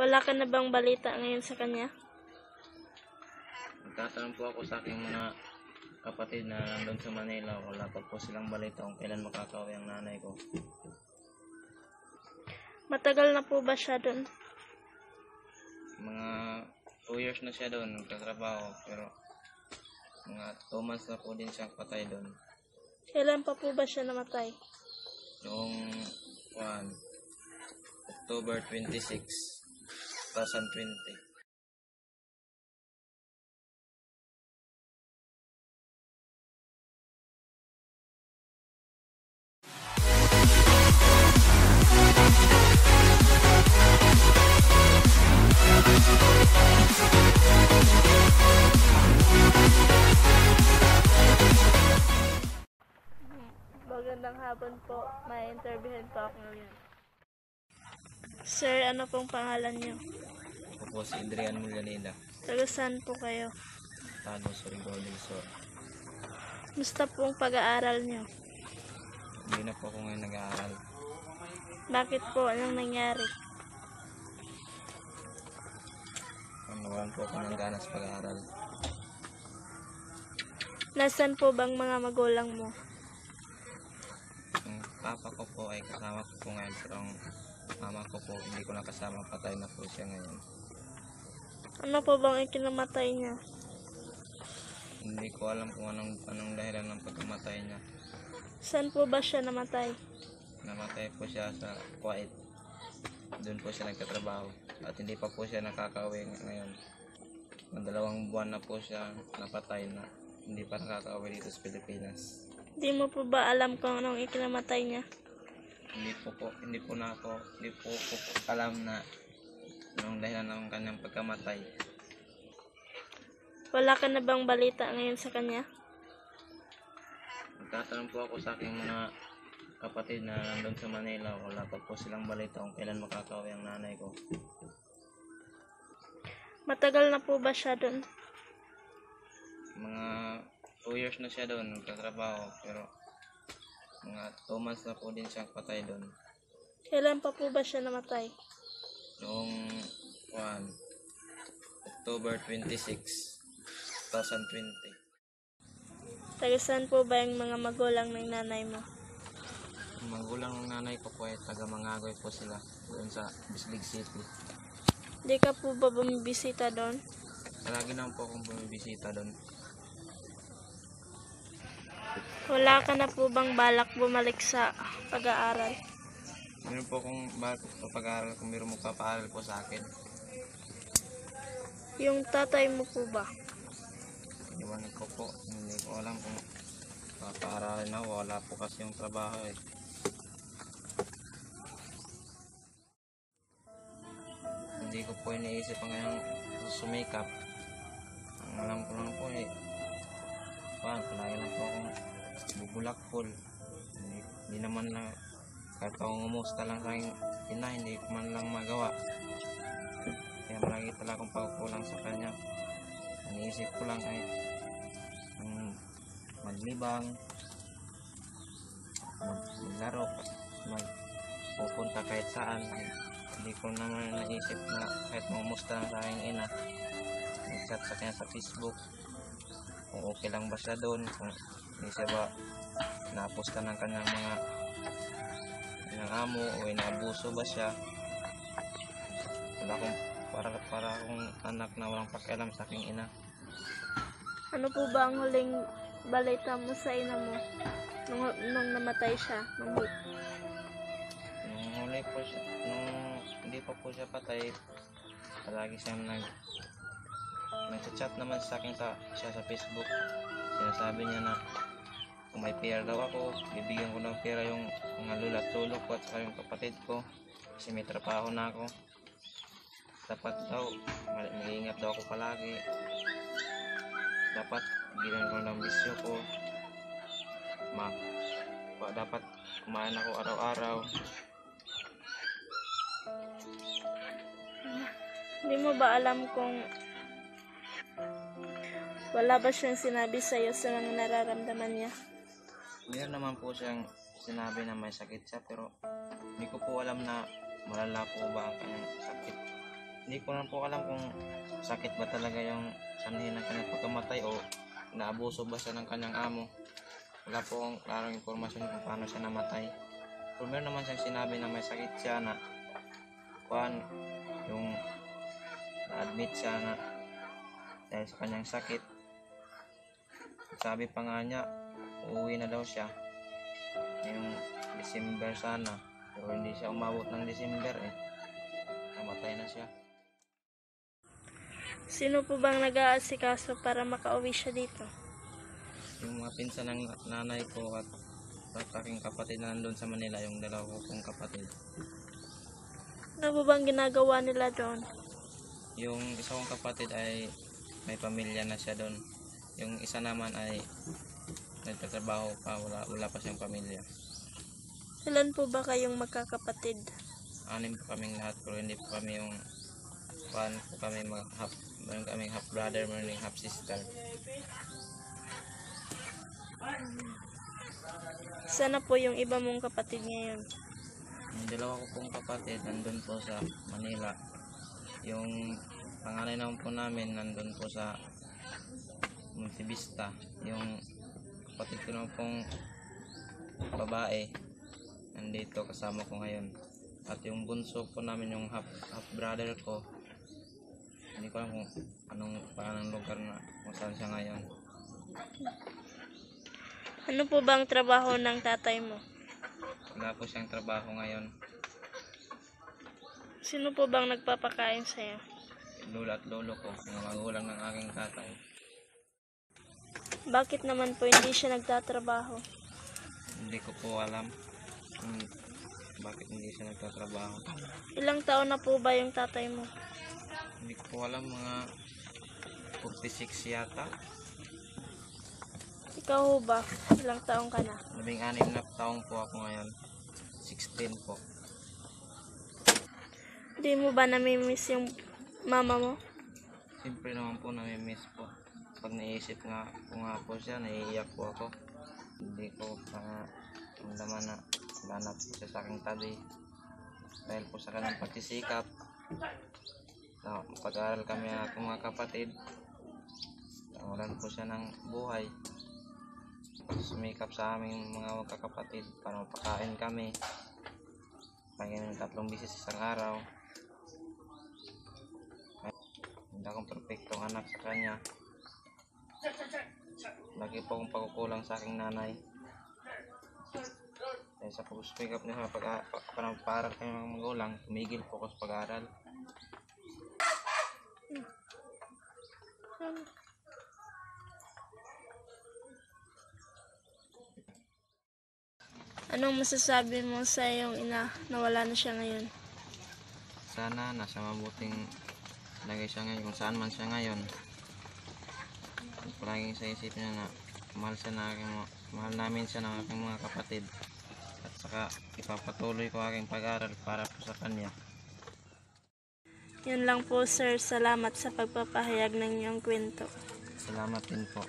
Wala ka na bang balita ngayon sa kanya? Nagtatanong po ako sa aking mga kapatid na nandun sa Manila. Wala pa po silang balita kung kailan makakauwi ang nanay ko. Matagal na po ba siya doon? Mga 2 years na siya doon nagtatrabaho pero mga 2 months na po din siyang patay doon. Kailan pa po ba siya namatay? Noong 1, October 26, 2020. Magandang hapon po. May interviewin po ako ngayon. Sir, ano pong pangalan niyo? Ako po si Adrian Mulyanida. Taga saan po kayo? Tano Surigao Sur. Musta pong pag-aaral niyo? Hindi na po ako ngayon nag-aaral. Bakit po? Anong nangyari? Nawalan po ako ng ganas pag-aaral. Nasaan po bang mga magulang mo? Ang papa ko po ay kasama ko po ngayon pero ang mama ko po hindi ko nakasama patay na po siya ngayon. Ano po bang ikinamatay niya? Hindi ko alam kung anong, anong dahilan ng pagkamatay niya. Saan po ba siya namatay? Namatay po siya sa Kuwait. Doon po siya nagtatrabaho. At hindi pa po siya nakakauwi ngayon. Dalawang buwan na po siya napatay na hindi pa nakakauwi dito sa Pilipinas. Di mo po ba alam kung anong ikinamatay niya? Hindi po po, hindi po na ako, hindi po po, po alam na anong dahilan ng kanyang pagkamatay. Wala ka na bang balita ngayon sa kanya? Nagtatanong po ako sa aking mga kapatid na nandun sa Manila. Wala pa po silang balita kung kailan makakauwi ang nanay ko. Matagal na po ba siya doon? Mga 2 years na siya doon nagtatrabaho pero mga 2 months na po din siyang patay doon. Kailan pa po ba siya namatay? Noong 1, October 26, 2020. Taga saan po ba yung mga magulang ng nanay mo? Ang magulang ng nanay ko po ay taga Mangagoy po sila doon sa Bislig City. Di ka po ba bumibisita doon? Lagi naman po akong bumibisita doon. Wala ka na po bang balak bumalik sa pag-aaral? Meron po akong bakit sa pag-aaral kung meron magpapaaral po sa akin. Yung tatay mo po ba? Iwan ko po. Hindi ko alam kung papaaralin na. Wala po kasi yung trabaho eh. Hindi ko po iniisip ang ngayong sumikap. Ang alam ko lang po eh. Paano, palagi lang po akong bubulakpol. Hindi, hindi naman lang kahit ako ngumusta lang sa aking ina, hindi man lang magawa. Kaya malagi talaga akong pagkulang sa kanya. Iniisip ko lang ay um, maglibang, mag maglaro, mag pupunta kahit saan. Ay, Hindi ko naman naisip na kahit mangumusta lang sa aking ina. Nag-chat sa kanya sa Facebook. Kung okay lang ba siya doon, kung siya ba napusta ng kanyang mga kanyang amo o inaabuso ba siya. Wala akong para para akong anak na walang pakialam sa aking ina. Ano po ba ang huling balita mo sa ina mo? Nung, nung namatay siya? Nung, hu- Nung huli po siya, nung hindi pa po siya patay, palagi siyang nag nagchat naman sa akin sa, siya sa Facebook. Sinasabi niya na kung may pera daw ako, bibigyan ko ng pera yung mga lula at ko at saka yung kapatid ko. Kasi may trabaho na ako. Dapat daw, mag- mag-iingat daw ako palagi. Dapat gilan ko ng bisyo ko. Ma, pa- dapat kumain ako araw-araw. Hindi mo ba alam kung wala ba siyang sinabi sa'yo sa mga nararamdaman niya? Meron naman po siyang sinabi na may sakit siya pero hindi ko po alam na malala po ba ang kanyang sakit. hindi ko na po alam kung sakit ba talaga yung sanhin ng kanyang pagkamatay o naabuso ba siya ng kanyang amo. Wala po akong klarong informasyon kung paano siya namatay. Pero meron naman siyang sinabi na may sakit siya na kuan yung na-admit siya na dahil sa kanyang sakit. Sabi pa nga niya, uuwi na daw siya. Yung December sana. Pero hindi siya umabot ng December eh. Namatay na siya. Sino po bang nag-aasikaso para makauwi siya dito? Yung mga pinsan ng nanay ko at at aking kapatid na nandun sa Manila, yung dalawa ko kong kapatid. Ano po bang ginagawa nila doon? Yung isa kong kapatid ay may pamilya na siya doon. Yung isa naman ay nagtatrabaho pa, wala, wala pa siyang pamilya. Ilan po ba kayong magkakapatid? Anim po kaming lahat pero hindi po kami yung pan po kami mag half, meron kaming half brother, meron half sister. Sana po yung iba mong kapatid ngayon? Yung dalawa ko pong kapatid nandun po sa Manila. Yung panganay naman po namin nandun po sa Montevista. Yung kapatid ko naman pong babae nandito kasama ko ngayon. At yung bunso po namin, yung half, half brother ko, hindi ko alam kung anong pangalan lugar na kung saan siya ngayon. Ano po bang trabaho ng tatay mo? Wala po siyang trabaho ngayon. Sino po bang nagpapakain sa'yo? Lula at lolo ko, mga magulang ng aking tatay. Bakit naman po hindi siya nagtatrabaho? Hindi ko po alam kung bakit hindi siya nagtatrabaho. Ilang taon na po ba yung tatay mo? Hindi ko po alam mga 46 yata. Ikaw ho ba? Ilang taong ka na? Labing anim na taong po ako ngayon. 16 po. Hindi mo ba namimiss yung mama mo? Siyempre naman po namimiss po. Pag naisip nga ko nga po siya, naiiyak po ako. Hindi ko pa ramdaman na wala na po siya sa aking tabi. Dahil po sa kanyang pagsisikap. Na pag-aaral kami ako mga kapatid. Nawalan po siya ng buhay. Sumikap sa aming mga magkakapatid para mapakain kami. Panginoon tatlong bisis isang araw. Hindi akong perfectong anak sa kanya. Lagi po akong pagkukulang sa aking nanay. Dahil sa pag-speak up niya sa pag para para kami mga magulang, tumigil po ako sa pag-aaral. Anong masasabi mo sa iyong ina na wala na siya ngayon? Sana nasa mabuting lagay siya ngayon kung saan man siya ngayon. Palaging sa isip niya na mahal siya na aking, mahal namin siya ng aking mga kapatid. At saka ipapatuloy ko aking pag-aaral para po sa kanya. Yun lang po sir, salamat sa pagpapahayag ng iyong kwento. Salamat din po.